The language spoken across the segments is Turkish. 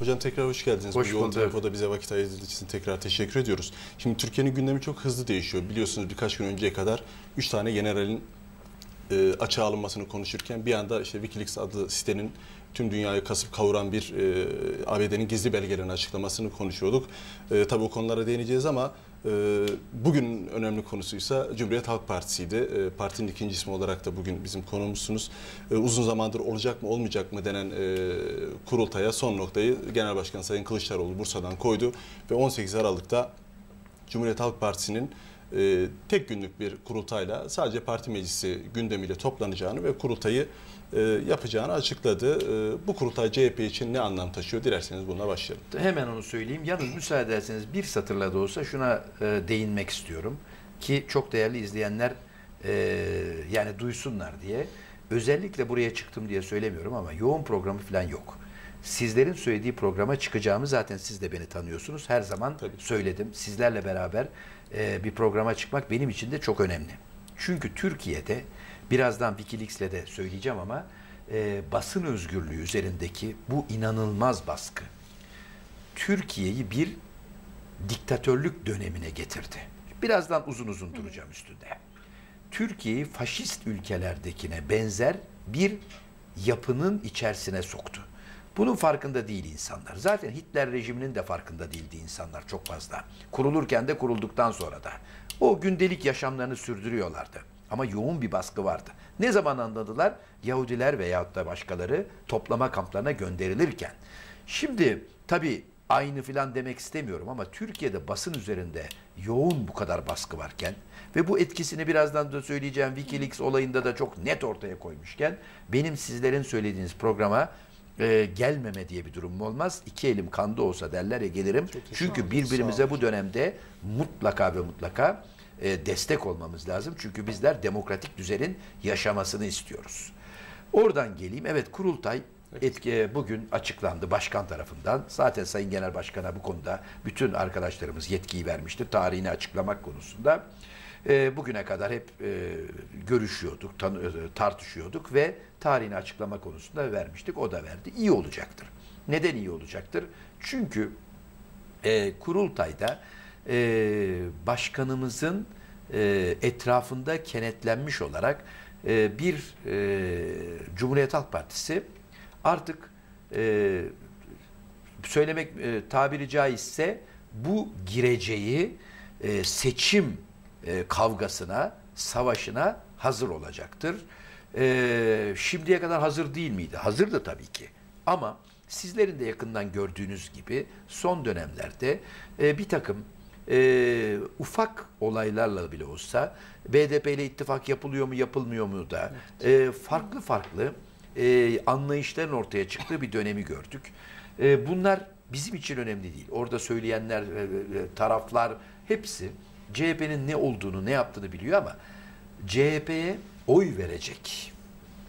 Hocam tekrar hoş geldiniz. Hoş Bu yoğun tempoda bize vakit ayırdığınız için tekrar teşekkür ediyoruz. Şimdi Türkiye'nin gündemi çok hızlı değişiyor. Biliyorsunuz birkaç gün önceye kadar 3 tane generalin e, açığa alınmasını konuşurken bir anda işte Wikileaks adlı sitenin tüm dünyayı kasıp kavuran bir e, ABD'nin gizli belgelerini açıklamasını konuşuyorduk. E, tabii o konulara değineceğiz ama bugün önemli konusuysa Cumhuriyet Halk Partisi'ydi. E, partinin ikinci ismi olarak da bugün bizim konuğumuzsunuz. E, uzun zamandır olacak mı olmayacak mı denen e, kurultaya son noktayı Genel Başkan Sayın Kılıçdaroğlu Bursa'dan koydu ve 18 Aralık'ta Cumhuriyet Halk Partisi'nin e, tek günlük bir kurultayla sadece parti meclisi gündemiyle toplanacağını ve kurultayı e, yapacağını açıkladı. E, bu kurultay CHP için ne anlam taşıyor? Dilerseniz bununla başlayalım. Hemen onu söyleyeyim. Yalnız müsaade ederseniz bir satırla da olsa şuna e, değinmek istiyorum. Ki çok değerli izleyenler e, yani duysunlar diye. Özellikle buraya çıktım diye söylemiyorum ama yoğun programı falan yok. Sizlerin söylediği programa çıkacağımı zaten siz de beni tanıyorsunuz. Her zaman Tabii. söyledim. Sizlerle beraber e, bir programa çıkmak benim için de çok önemli. Çünkü Türkiye'de birazdan Wikileaks'le de söyleyeceğim ama e, basın özgürlüğü üzerindeki bu inanılmaz baskı Türkiye'yi bir diktatörlük dönemine getirdi. Birazdan uzun uzun duracağım üstünde. Türkiye'yi faşist ülkelerdekine benzer bir yapının içerisine soktu. Bunun farkında değil insanlar. Zaten Hitler rejiminin de farkında değildi insanlar çok fazla. Kurulurken de kurulduktan sonra da. O gündelik yaşamlarını sürdürüyorlardı. Ama yoğun bir baskı vardı. Ne zaman anladılar? Yahudiler veyahut da başkaları toplama kamplarına gönderilirken. Şimdi tabii aynı filan demek istemiyorum ama Türkiye'de basın üzerinde yoğun bu kadar baskı varken ve bu etkisini birazdan da söyleyeceğim Wikileaks olayında da çok net ortaya koymuşken benim sizlerin söylediğiniz programa e, gelmeme diye bir durum olmaz. İki elim kanda olsa derler ya gelirim. Çünkü birbirimize bu dönemde mutlaka ve mutlaka e, destek olmamız lazım. Çünkü bizler demokratik düzenin yaşamasını istiyoruz. Oradan geleyim. Evet kurultay etki bugün açıklandı başkan tarafından. Zaten Sayın Genel Başkan'a bu konuda bütün arkadaşlarımız yetkiyi vermiştir. Tarihini açıklamak konusunda. E, bugüne kadar hep e, görüşüyorduk, tan- e, tartışıyorduk ve tarihini açıklama konusunda vermiştik. O da verdi. İyi olacaktır. Neden iyi olacaktır? Çünkü e, kurultayda e, başkanımızın e, etrafında kenetlenmiş olarak e, bir e, Cumhuriyet Halk Partisi artık e, söylemek e, tabiri caizse bu gireceği e, seçim e, kavgasına, savaşına hazır olacaktır. E, şimdiye kadar hazır değil miydi? Hazırdı tabii ki. Ama sizlerin de yakından gördüğünüz gibi son dönemlerde e, bir takım e, ufak olaylarla bile olsa BDP ile ittifak yapılıyor mu yapılmıyor mu da e, farklı farklı e, anlayışların ortaya çıktığı bir dönemi gördük. E, bunlar bizim için önemli değil. Orada söyleyenler, e, e, taraflar hepsi CHP'nin ne olduğunu, ne yaptığını biliyor ama CHP'ye oy verecek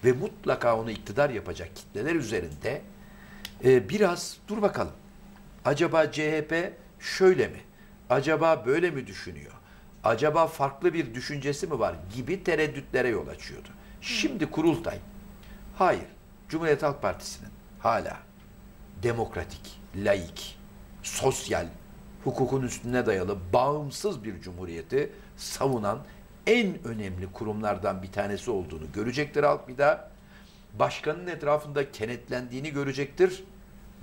ve mutlaka onu iktidar yapacak kitleler üzerinde e, biraz dur bakalım. Acaba CHP şöyle mi? Acaba böyle mi düşünüyor? Acaba farklı bir düşüncesi mi var gibi tereddütlere yol açıyordu. Şimdi kurultay hayır Cumhuriyet Halk Partisi'nin hala demokratik, laik, sosyal, hukukun üstüne dayalı, bağımsız bir cumhuriyeti savunan en önemli kurumlardan bir tanesi olduğunu görecektir halk bir daha. Başkanın etrafında kenetlendiğini görecektir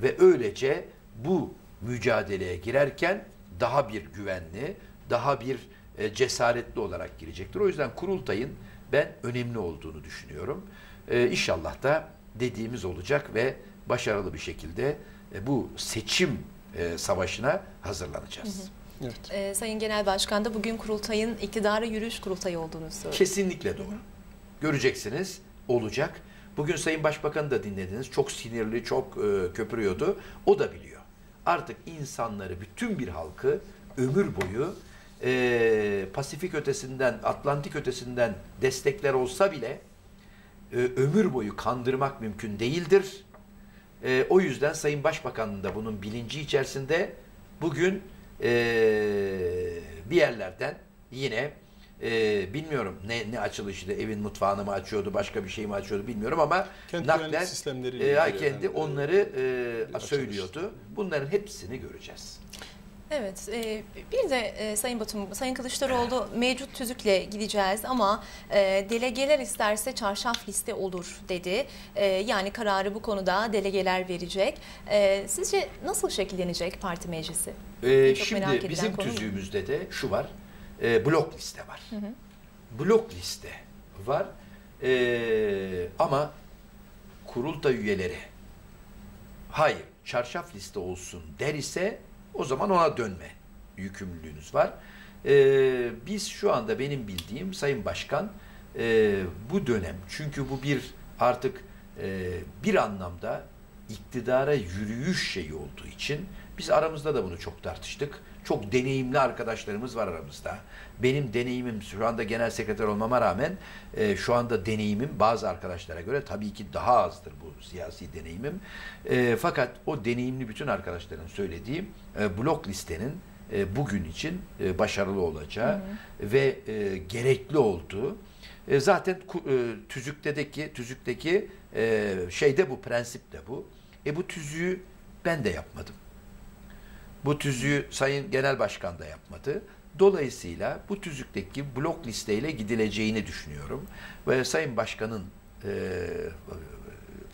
ve öylece bu mücadeleye girerken daha bir güvenli, daha bir e, cesaretli olarak girecektir. O yüzden kurultayın ben önemli olduğunu düşünüyorum. E, inşallah da dediğimiz olacak ve başarılı bir şekilde e, bu seçim e, savaşına hazırlanacağız. Evet. Ee, Sayın Genel Başkan da bugün kurultayın iktidara yürüyüş kurultayı olduğunu söyledi. Kesinlikle doğru. Göreceksiniz olacak. Bugün Sayın Başbakan'ı da dinlediniz. Çok sinirli, çok e, köpürüyordu. O da biliyor. Artık insanları, bütün bir halkı ömür boyu e, Pasifik ötesinden, Atlantik ötesinden destekler olsa bile e, ömür boyu kandırmak mümkün değildir. E, o yüzden Sayın Başbakan'ın da bunun bilinci içerisinde bugün e, bir yerlerden yine e, bilmiyorum ne ne açılışıydı evin mutfağını mı açıyordu başka bir şey mi açıyordu bilmiyorum ama Kendi naklen sistemleriyle e, kendi yani, onları e, söylüyordu. Bunların hepsini göreceğiz. Evet, e, bir de e, Sayın Batum, Sayın Kılıçdaroğlu mevcut tüzükle gideceğiz ama e, delegeler isterse çarşaf liste olur dedi. E, yani kararı bu konuda delegeler verecek. E, sizce nasıl şekillenecek parti meclisi? Çok şimdi bizim konu tüzüğümüzde de şu var. e, blok liste var. Blok liste var. Ee, ama kurultay üyeleri hayır çarşaf liste olsun der ise o zaman ona dönme yükümlülüğünüz var. Ee, biz şu anda benim bildiğim Sayın Başkan e, bu dönem çünkü bu bir artık e, bir anlamda iktidara yürüyüş şeyi olduğu için biz aramızda da bunu çok tartıştık. Çok deneyimli arkadaşlarımız var aramızda. Benim deneyimim şu anda genel sekreter olmama rağmen e, şu anda deneyimim bazı arkadaşlara göre tabii ki daha azdır bu siyasi deneyimim. E, fakat o deneyimli bütün arkadaşların söylediği e, blok listenin e, bugün için e, başarılı olacağı ve e, gerekli olduğu e, zaten e, tüzükteki tüzükteki e, şeyde bu prensip de bu. E bu tüzüğü ben de yapmadım. Bu tüzüğü Sayın Genel Başkan da yapmadı. Dolayısıyla bu tüzükteki blok listeyle gidileceğini düşünüyorum. Ve Sayın Başkan'ın e,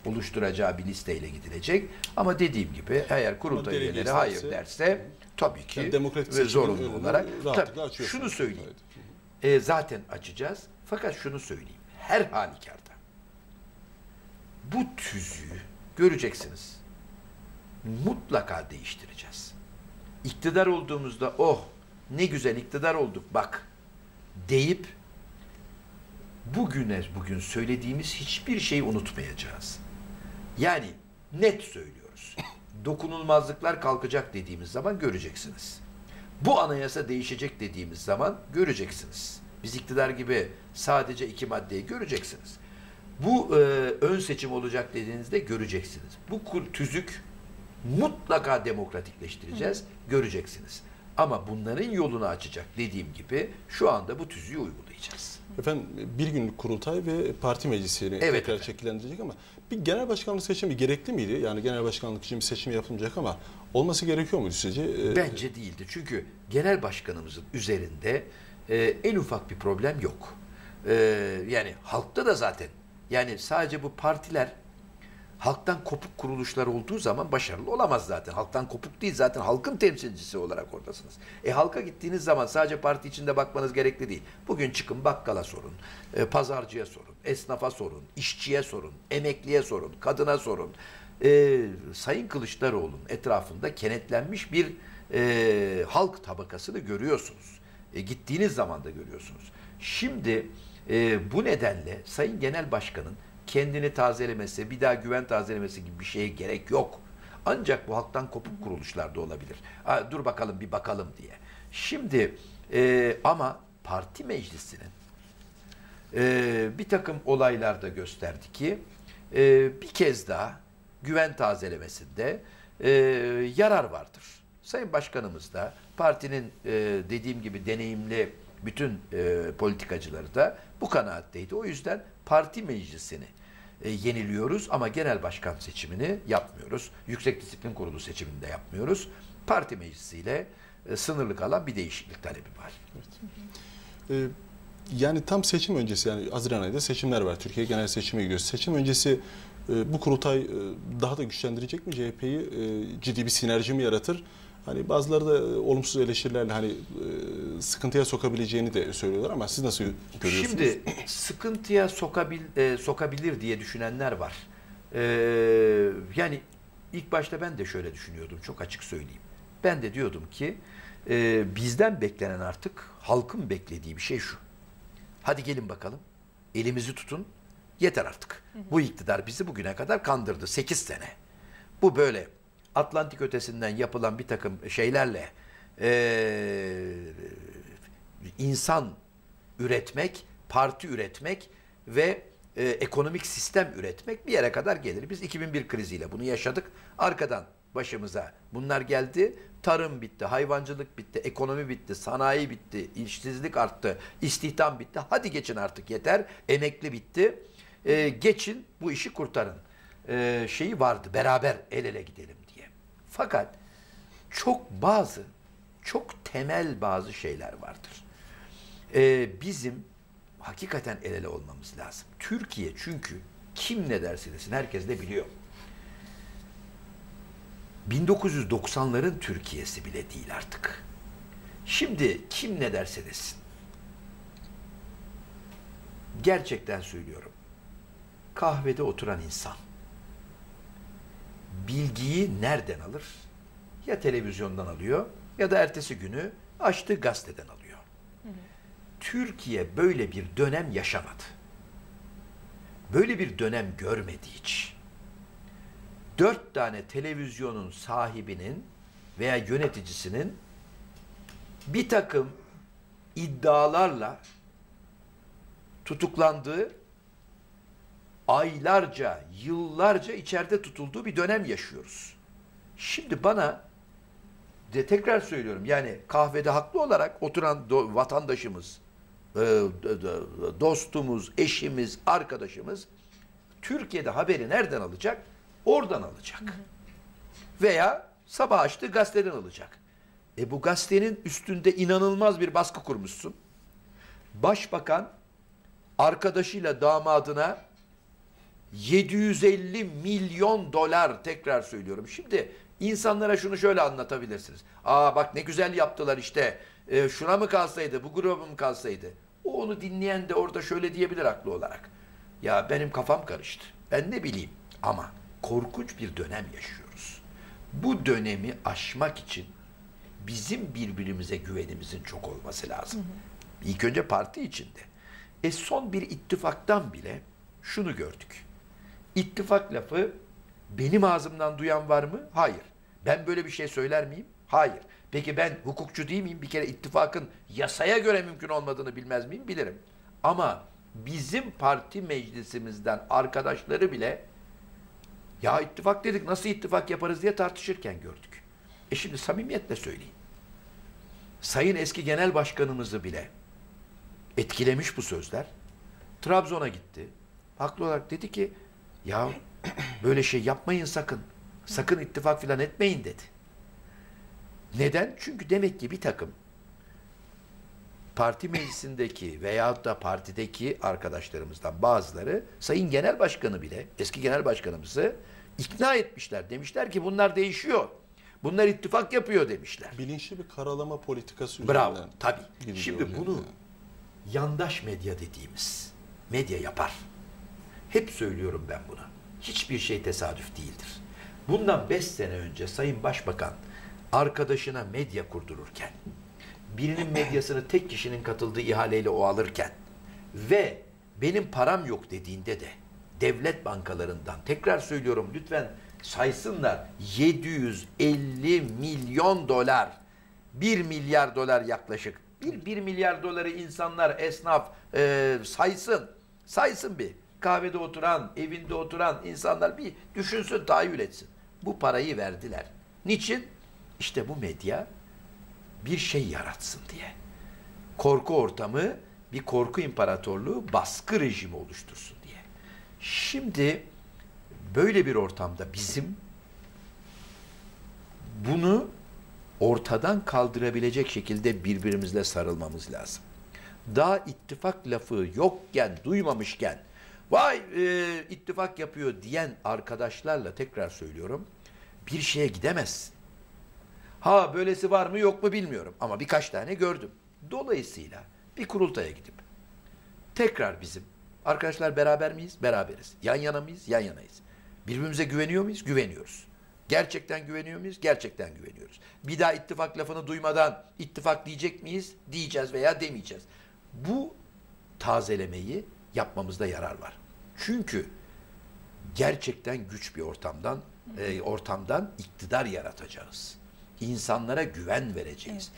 oluşturacağı bir listeyle gidilecek. Ama dediğim gibi eğer kurultay üyeleri isterse- hayır derse tabii ki Yani ve zorunlu olarak tabii, şunu söyleyeyim. Evet. E, zaten açacağız. Fakat şunu söyleyeyim. Her halükarda bu tüzüğü göreceksiniz. Mutlaka değiştireceğiz. İktidar olduğumuzda oh ne güzel iktidar olduk bak deyip bugüne bugün söylediğimiz hiçbir şeyi unutmayacağız. Yani net söylüyoruz. Dokunulmazlıklar kalkacak dediğimiz zaman göreceksiniz. Bu anayasa değişecek dediğimiz zaman göreceksiniz. Biz iktidar gibi sadece iki maddeyi göreceksiniz. Bu e, ön seçim olacak dediğinizde göreceksiniz. Bu tüzük mutlaka demokratikleştireceğiz, göreceksiniz. Ama bunların yolunu açacak dediğim gibi şu anda bu tüzüğü uygulayacağız. Efendim bir günlük kurultay ve parti meclisini Evet tekrar efendim. şekillendirecek ama bir genel başkanlık seçimi gerekli miydi? Yani genel başkanlık için bir seçim yapılacak ama olması gerekiyor muydu sizce? Ee, Bence değildi. Çünkü genel başkanımızın üzerinde e, en ufak bir problem yok. E, yani halkta da zaten yani sadece bu partiler halktan kopuk kuruluşlar olduğu zaman başarılı olamaz zaten. Halktan kopuk değil zaten halkın temsilcisi olarak oradasınız. E halka gittiğiniz zaman sadece parti içinde bakmanız gerekli değil. Bugün çıkın bakkala sorun, e, pazarcıya sorun, esnafa sorun, işçiye sorun, emekliye sorun, kadına sorun. E, Sayın Kılıçdaroğlu'nun etrafında kenetlenmiş bir e, halk tabakasını görüyorsunuz. E, gittiğiniz zaman da görüyorsunuz. Şimdi e, bu nedenle Sayın Genel Başkan'ın kendini tazelemesi, bir daha güven tazelemesi gibi bir şeye gerek yok. Ancak bu halktan kopuk kuruluşlarda olabilir. Dur bakalım bir bakalım diye. Şimdi e, ama parti meclisinin e, bir takım olaylarda gösterdi ki e, bir kez daha güven tazelemesinde e, yarar vardır. Sayın Başkanımız da partinin e, dediğim gibi deneyimli bütün e, politikacıları da bu kanaatteydi. O yüzden parti meclisini e, yeniliyoruz ama genel başkan seçimini yapmıyoruz. Yüksek Disiplin Kurulu seçimini de yapmıyoruz. Parti meclisiyle e, sınırlı kalan bir değişiklik talebi var. Ee, yani tam seçim öncesi yani Haziran ayında seçimler var. Türkiye genel seçime gidiyor. Seçim öncesi e, bu kurultay e, daha da güçlendirecek mi CHP'yi? E, ciddi bir sinerji mi yaratır? Hani bazıları da e, olumsuz eleştirilerle hani e, sıkıntıya sokabileceğini de söylüyorlar ama siz nasıl görüyorsunuz? Şimdi sıkıntıya sokabil, e, sokabilir diye düşünenler var. E, yani ilk başta ben de şöyle düşünüyordum çok açık söyleyeyim. Ben de diyordum ki e, bizden beklenen artık halkın beklediği bir şey şu. Hadi gelin bakalım elimizi tutun yeter artık. Bu iktidar bizi bugüne kadar kandırdı 8 sene. Bu böyle Atlantik ötesinden yapılan bir takım şeylerle e, insan üretmek, parti üretmek ve e, ekonomik sistem üretmek bir yere kadar gelir. Biz 2001 kriziyle bunu yaşadık. Arkadan başımıza. Bunlar geldi. Tarım bitti, hayvancılık bitti, ekonomi bitti, sanayi bitti, işsizlik arttı, istihdam bitti. Hadi geçin artık yeter. Emekli bitti. Ee, geçin bu işi kurtarın. Ee, şeyi vardı beraber el ele gidelim. Fakat çok bazı, çok temel bazı şeyler vardır. Ee, bizim hakikaten el ele olmamız lazım. Türkiye çünkü kim ne derse desin herkes de biliyor. 1990'ların Türkiye'si bile değil artık. Şimdi kim ne derse desin. Gerçekten söylüyorum. Kahvede oturan insan bilgiyi nereden alır? Ya televizyondan alıyor ya da ertesi günü açtığı gazeteden alıyor. Türkiye böyle bir dönem yaşamadı. Böyle bir dönem görmedi hiç. Dört tane televizyonun sahibinin veya yöneticisinin bir takım iddialarla tutuklandığı, aylarca, yıllarca içeride tutulduğu bir dönem yaşıyoruz. Şimdi bana de tekrar söylüyorum yani kahvede haklı olarak oturan do- vatandaşımız, e, dostumuz, eşimiz, arkadaşımız Türkiye'de haberi nereden alacak? Oradan alacak. Veya sabah açtığı gazeteden alacak. E bu gazetenin üstünde inanılmaz bir baskı kurmuşsun. Başbakan arkadaşıyla damadına 750 milyon dolar tekrar söylüyorum. Şimdi insanlara şunu şöyle anlatabilirsiniz. Aa bak ne güzel yaptılar işte. E, şuna mı kalsaydı, bu gruba mı kalsaydı? O onu dinleyen de orada şöyle diyebilir haklı olarak. Ya benim kafam karıştı. Ben ne bileyim ama korkunç bir dönem yaşıyoruz. Bu dönemi aşmak için bizim birbirimize güvenimizin çok olması lazım. İlk önce parti içinde. E son bir ittifaktan bile şunu gördük. İttifak lafı benim ağzımdan duyan var mı? Hayır. Ben böyle bir şey söyler miyim? Hayır. Peki ben hukukçu değil miyim? Bir kere ittifakın yasaya göre mümkün olmadığını bilmez miyim? Bilirim. Ama bizim parti meclisimizden arkadaşları bile ya ittifak dedik nasıl ittifak yaparız diye tartışırken gördük. E şimdi samimiyetle söyleyeyim. Sayın eski genel başkanımızı bile etkilemiş bu sözler. Trabzon'a gitti. Haklı olarak dedi ki ya böyle şey yapmayın sakın. Sakın ittifak filan etmeyin dedi. Neden? Çünkü demek ki bir takım parti meclisindeki veyahut da partideki arkadaşlarımızdan bazıları Sayın Genel Başkanı bile, eski Genel Başkanımızı ikna etmişler. Demişler ki bunlar değişiyor. Bunlar ittifak yapıyor demişler. Bilinçli bir karalama politikası Bravo. üzerinden Tabii. gidiyor Şimdi yani. bunu yandaş medya dediğimiz medya yapar. Hep söylüyorum ben bunu. Hiçbir şey tesadüf değildir. Bundan 5 sene önce Sayın Başbakan arkadaşına medya kurdururken, birinin medyasını tek kişinin katıldığı ihaleyle o alırken ve benim param yok dediğinde de devlet bankalarından tekrar söylüyorum lütfen saysınlar 750 milyon dolar 1 milyar dolar yaklaşık. Bir, 1 milyar doları insanlar, esnaf e, saysın. Saysın bir. Kahvede oturan, evinde oturan insanlar bir düşünsün, tahayyül etsin. Bu parayı verdiler. Niçin? İşte bu medya bir şey yaratsın diye. Korku ortamı, bir korku imparatorluğu, baskı rejimi oluştursun diye. Şimdi böyle bir ortamda bizim bunu ortadan kaldırabilecek şekilde birbirimizle sarılmamız lazım. Daha ittifak lafı yokken, duymamışken, vay e, ittifak yapıyor diyen arkadaşlarla tekrar söylüyorum, bir şeye gidemezsin. Ha böylesi var mı yok mu bilmiyorum ama birkaç tane gördüm. Dolayısıyla bir kurultaya gidip tekrar bizim arkadaşlar beraber miyiz? Beraberiz. Yan yana mıyız? Yan yanayız. Birbirimize güveniyor muyuz? Güveniyoruz. Gerçekten güveniyor muyuz? Gerçekten güveniyoruz. Bir daha ittifak lafını duymadan ittifak diyecek miyiz? Diyeceğiz veya demeyeceğiz. Bu tazelemeyi yapmamızda yarar var. Çünkü gerçekten güç bir ortamdan e, ortamdan iktidar yaratacağız. İnsanlara güven vereceğiz.